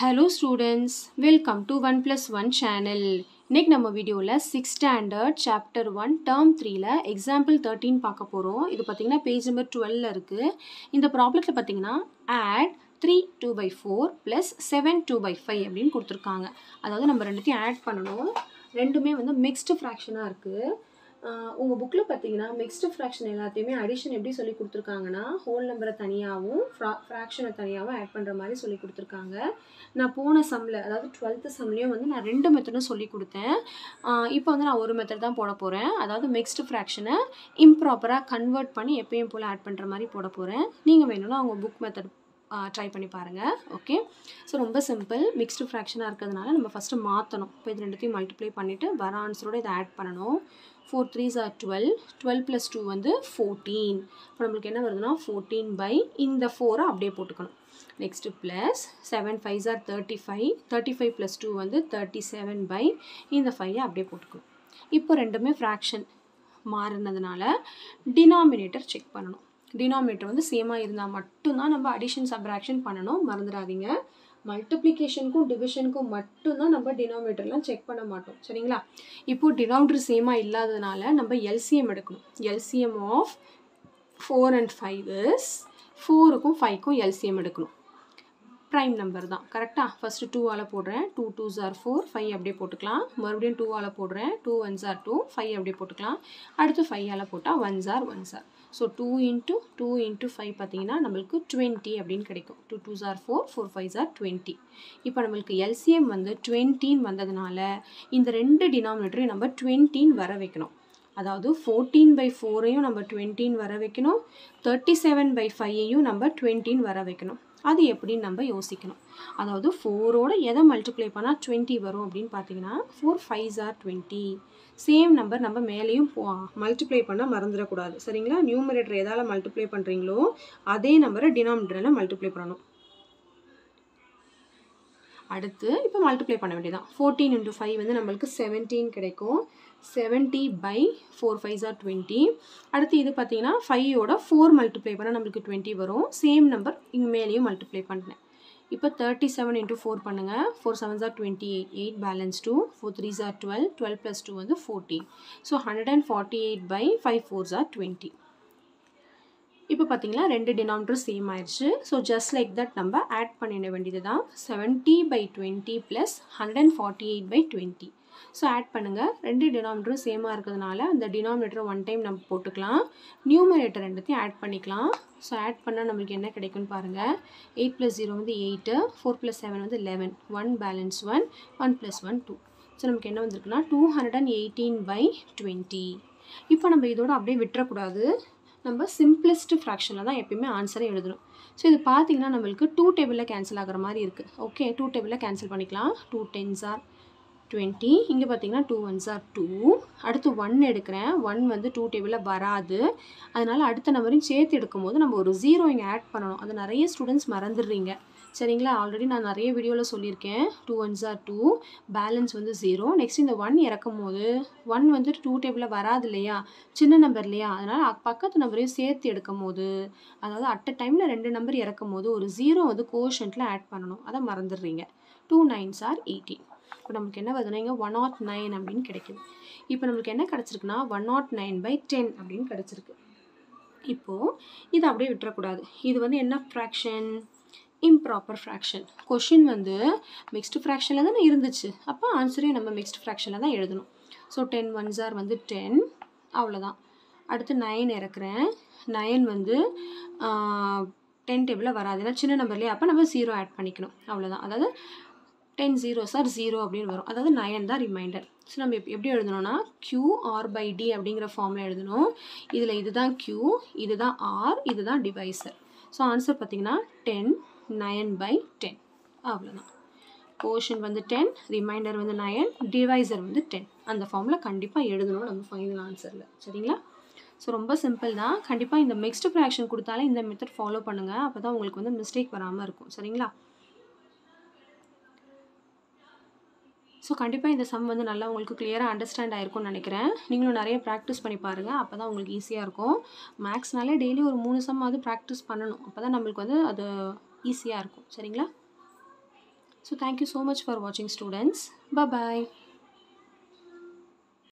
Hello students welcome to one plus one channel இன்றைக்கி நம்ம வீடியோவில் six standard chapter one term த்ரீல example thirteen பார்க்க போகிறோம் இது பார்த்தீங்கன்னா பேஜ் நம்பர் டுவெல்ல இருக்குது இந்த ப்ராப்ளத்தில் பார்த்தீங்கன்னா add three two by four plus seven two by five அப்படின்னு கொடுத்துருக்காங்க. அதாவது நம்ம ரெண்டுத்தையும் ஆட் பண்ணணும். ரெண்டுமே வந்து மிக்ஸ்டு ஃப்ராக்ஷனாக இருக்குது உங்கள் புக்கில் பார்த்தீங்கன்னா மிக்ஸ்டு ஃப்ராக்ஷன் எல்லாத்தையுமே அடிஷன் எப்படி சொல்லி கொடுத்துருக்காங்கன்னா ஹோல் நம்பரை தனியாகவும் ஃப்ரா ஃப்ராக்ஷனை தனியாகவும் ஆட் பண்ணுற மாதிரி சொல்லி கொடுத்துருக்காங்க. நான் போன சம்மில் அதாவது டுவெல்த்து சம்லேயும் வந்து நான் ரெண்டு மெத்தடும் சொல்லி கொடுத்தேன். இப்போ வந்து நான் ஒரு மெத்தட் தான் போட போகிறேன் அதாவது மிக்ஸ்டு ஃப்ராக்ஷனை இம்ப்ராப்பராக கன்வெர்ட் பண்ணி எப்பயும் போல் ஆட் பண்ணுற மாதிரி போட போகிறேன் நீங்கள் வேணும்னா உங்கள் புக் மெத்தட் ட்ரை பண்ணி பாருங்கள் ஓகே ஸோ ரொம்ப சிம்பிள் மிக்ஸ்டு ஃப்ராக்ஷனாக இருக்கிறதுனால நம்ம ஃபஸ்ட்டு மாற்றணும் இப்போ இது ரெண்டுத்தையும் மல்டிப்ளை பண்ணிவிட்டு வர ஆன்சரோட இதை ஆட் பண்ணணும். Four threes are twelve twelve plus two வந்து ஃபோர்டீன் இப்போ நம்மளுக்கு என்ன வருதுன்னா ஃபோர்டீன் பை இந்த ஃபோரை அப்படியே போட்டுக்கணும். Next plus seven five are thirty five thirty five plus two வந்து தேர்ட்டி செவன் பை இந்த ஃபைவை அப்படியே போட்டுக்கணும். இப்போ ரெண்டுமே ஃப்ராக்ஷன் மாறினதுனால டினாமினேட்டர் செக் பண்ணணும். டினாமினேட்டர் வந்து சேமாக இருந்தால் மட்டும்தான் நம்ம அடிஷன் சப்ராக்ஷன் பண்ணணும். மறந்துடாதீங்க. மல்டிப்ளிகேஷனுக்கும் டிவிஷனுக்கும் மட்டும்தான் நம்ம டினாமினேட்டர்லாம் செக் பண்ண மாட்டோம். சரிங்களா? இப்போது டினாமினேட்டர் சேமாக இல்லாததுனால நம்ம எல்சிஎம் எடுக்கணும். LCM of four and five is ஃபோருக்கும் ஃபைவ்க்கும் எல்சிஎம் எடுக்கணும். ப்ரைம் நம்பர் தான். கரெக்டாக ஃபஸ்ட்டு டூவால் போடுறேன். Two two jar four five அப்படியே போட்டுக்கலாம். மறுபடியும் டூவால் போடுறேன். Two one jar two five அப்படியே போட்டுக்கலாம். அடுத்து ஃபைவால் போட்டால் one jar one jar so two into two into five பார்த்தீங்கன்னா நம்மளுக்கு டுவெண்ட்டி அப்படின்னு கிடைக்கும். Two two jar four four five jar twenty இப்போ நம்மளுக்கு எல்சிஎம் வந்து டுவெண்ட்டின்னு வந்ததுனால இந்த ரெண்டு டினாமினேட்டரையும் நம்ம டுவெண்ட்டின்னு வர வைக்கணும். அதாவது ஃபோர்டீன் பை ஃபோரையும் நம்ம டுவெண்ட்டின்னு வர வைக்கணும். தேர்ட்டி செவன் பை ஃபைவையும் நம்ம டுவெண்ட்டின் வர வைக்கணும். அது எப்படின்னு நம்ம யோசிக்கணும். அதாவது ஃபோரோட எதை மல்டிப்ளை பண்ணால் டுவெண்ட்டி வரும் அப்படின்னு பார்த்தீங்கன்னா four fives are twenty same number நம்ம மேலேயும் மல்டிப்ளை பண்ண மறந்துடக்கூடாது. சரிங்களா? நியூமரேட்டர் எதால் மல்டிப்ளை பண்ணுறீங்களோ அதே நம்பரை டினாமினேட்டரில் மல்டிப்ளை பண்ணணும். அடுத்து இப்போ மல்டிப்ளை பண்ண வேண்டியதான் ஃபோர்டீன் இன்ட்டு ஃபைவ் வந்து நம்மளுக்கு செவன்டீன் கிடைக்கும். Seventy by four fives are twenty அடுத்து இது பார்த்தீங்கன்னா ஃபைவோட ஃபோர் மல்டிப்ளை பண்ணால் நம்மளுக்கு டுவெண்ட்டி வரும். சேம் நம்பர் இங்கே மேலேயும் மல்டிப்ளை பண்ணேன் இப்போ தேர்ட்டி செவன் இன்ட்டு ஃபோர் பண்ணுங்கள் four sevens are twenty eight eight balance two four threes are twelve twelve plus two வந்து fourteen so hundred and forty eight by five fours are twenty இப்போ பார்த்தீங்கன்னா ரெண்டு denominator same ஆயிடுச்சு. So just like that நம்ம add பண்ணிட வேண்டியது தான் seventy by twenty plus hundred and forty eight by twenty so add பண்ணுங்கள் ரெண்டு டினாமினேட்டரும் சேமாக இருக்கிறதுனால அந்த டினாமினேட்டர் ஒன் டைம் நம்ம போட்டுக்கலாம். நியூமரேட்டர் ரெண்டுத்தையும் ஆட் பண்ணிக்கலாம். ஸோ ஆட் பண்ணால் நம்மளுக்கு என்ன கிடைக்கும்னு பாருங்கள் எயிட் ப்ளஸ் ஜீரோ வந்து எயிட்டு ஃபோர் ப்ளஸ் செவன் வந்து eleven one balance one one plus one two so நமக்கு என்ன வந்திருக்குன்னா two hundred and eighteen by twenty இப்போ நம்ம இதோட அப்படியே விட்டுறக்கூடாது. நம்ம சிம்பிளஸ்ட் ஃப்ராக்ஷனில் தான் எப்பயுமே ஆன்சரை எழுதணும். ஸோ இது பார்த்தீங்கன்னா நம்மளுக்கு டூ டேபிளில் கேன்சல் ஆகிற மாதிரி இருக்குது ஓகே டூ டேபிளில் கேன்சல் பண்ணிக்கலாம். டூ டென்ஸ் ஆர் டுவெண்ட்டி இங்கே பார்த்தீங்கன்னா டூ ஒன்ஸ் ஆர் டூ அடுத்து ஒன் எடுக்கிறேன். ஒன் வந்து டூ டேபிளில் வராது. அதனால் அடுத்த நம்பரையும் சேர்த்து எடுக்கும்போது நம்ம ஒரு ஜீரோ இங்கே ஆட் பண்ணணும். அது நிறைய ஸ்டூடெண்ட்ஸ் மறந்துடுறீங்க. சரிங்களா? ஆல்ரெடி நான் நிறைய வீடியோவில் சொல்லியிருக்கேன். Two ones are two balance வந்து ஜீரோ நெக்ஸ்ட் இந்த ஒன் இறக்கும் போது ஒன் வந்துட்டு டூ டேபிளில் வராது இல்லையா? சின்ன நம்பர் இல்லையா? அதனால் பக்கத்து நம்பரையும் சேர்த்து எடுக்கும் போது அதாவது அட் அ டைமில் ரெண்டு நம்பர் இறக்கும் போது ஒரு ஜீரோ வந்து கோஷன்ட்டில் ஆட் பண்ணணும். அதை மறந்துடுறீங்க. டூ நைன்ஸ் ஆர் எயிட்டீன் இப்போ நம்மளுக்கு என்ன வருதுன்னா இங்கே ஒன் நாட் நைன் அப்படின்னு கிடைக்குது. இப்போ நம்மளுக்கு என்ன கிடச்சிருக்குன்னா one not oh nine by ten அப்படின்னு கிடச்சிருக்கு. இப்போது இதை அப்படியே விட்டுறக்கூடாது. இது வந்து என்ன ஃப்ராக்ஷன் இம்ப்ராப்பர் ஃப்ராக்ஷன் கொஷின் வந்து மிக்ஸ்டு ஃப்ராக்ஷனில் தானே இருந்துச்சு. அப்போ ஆன்சரையும் நம்ம மிக்ஸ்டு ஃப்ராக்ஷனில் தான் எழுதணும். ஸோ டென் ஒன் ஜார் வந்து டென் அவ்வளோதான் அடுத்து நைன் இறக்குறேன். நைன் வந்து டென் டேபிளில் வராது. ஏன்னா சின்ன நம்பர்லேயே அப்போ நம்ம ஜீரோ ஆட் பண்ணிக்கணும். அவ்வளோதான் அதாவது டென் ஜீரோ சார் ஜீரோ அப்படின்னு வரும். அதாவது நயன் தான் ரிமைண்டர் ஸோ நம்ம எப் எப்படி எழுதணும்னா க்யூ ஆர் பை டி அப்படிங்கிற ஃபார்மில் எழுதணும். இதில் இதுதான் க்யூ இதுதான் ஆர் இதுதான் டிவைசர் ஸோ ஆன்சர் பார்த்தீங்கன்னா டென் நயன் பை டென் அவ்வளோதான் போர்ஷன் வந்து டென் ரிமைண்டர் வந்து நயன் டிவைசர் வந்து டென் அந்த ஃபார்மில் கண்டிப்பாக எழுதணும் நம்ம ஃபைனல் ஆன்சரில் சரிங்களா? ஸோ ரொம்ப சிம்பிள் தான். கண்டிப்பாக இந்த மிக்ஸ்டு ஃப்ராக்ஷன் கொடுத்தாலே இந்த மெத்தட் ஃபாலோ பண்ணுங்கள் அப்போ தான் உங்களுக்கு வந்து மிஸ்டேக் வராமல் இருக்கும். சரிங்களா? ஸோ கண்டிப்பாக இந்த சம் வந்து நல்லா உங்களுக்கு கிளியராக அண்டர்ஸ்டாண்ட் ஆயிருக்கும்னு நினைக்கிறேன். நீங்களும் நிறைய ப்ராக்டிஸ் பண்ணி பாருங்கள் அப்போ தான் உங்களுக்கு ஈஸியாக இருக்கும். மேக்ஸ்னாலே டெய்லி ஒரு மூணு சம்மாவது ப்ராக்டிஸ் பண்ணணும். அப்போ தான் நம்மளுக்கு வந்து அது ஈஸியாக இருக்கும் சரிங்களா so thank you so much for வாட்சிங் ஸ்டூடெண்ட்ஸ் பாய்